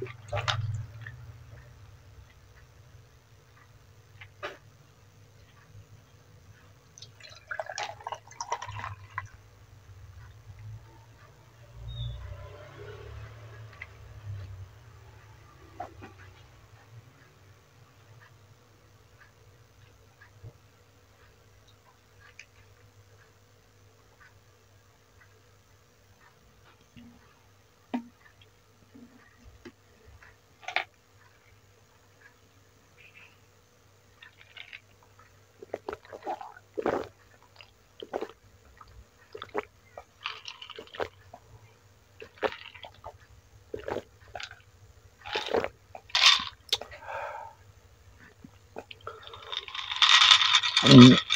Thank you. and mm.